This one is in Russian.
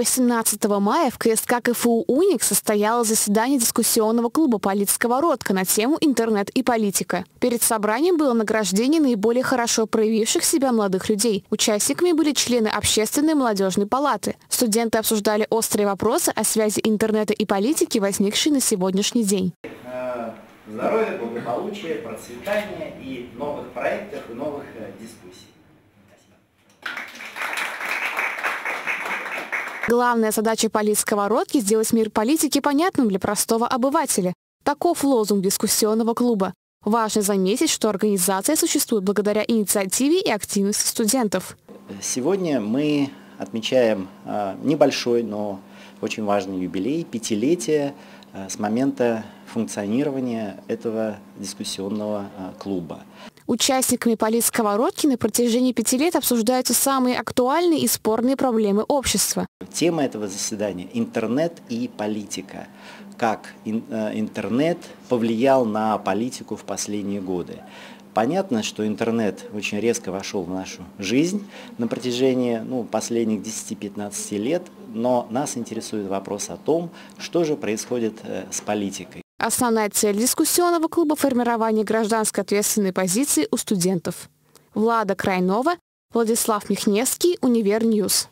18 мая в КСК КФУ «Уник» состоялось заседание дискуссионного клуба «Политсковородка» на тему «Интернет и политика». Перед собранием было награждение наиболее хорошо проявивших себя молодых людей. Участниками были члены Общественной молодежной палаты. Студенты обсуждали острые вопросы о связи интернета и политики, возникшие на сегодняшний день. Э, здоровья, благополучия, процветания и новых проектов и новых э, дискуссий. Главная задача политсковородки – сделать мир политики понятным для простого обывателя. Таков лозунг дискуссионного клуба. Важно заметить, что организация существует благодаря инициативе и активности студентов. Сегодня мы отмечаем а, небольшой, но очень важный юбилей, пятилетие а, с момента функционирования этого дискуссионного а, клуба. Участниками политсковородки на протяжении пяти лет обсуждаются самые актуальные и спорные проблемы общества. Тема этого заседания – интернет и политика. Как э, интернет повлиял на политику в последние годы. Понятно, что интернет очень резко вошел в нашу жизнь на протяжении ну, последних 10-15 лет, но нас интересует вопрос о том, что же происходит э, с политикой. Основная цель дискуссионного клуба – формирование гражданской ответственной позиции у студентов. Влада Крайнова, Владислав Михневский, Универньюз.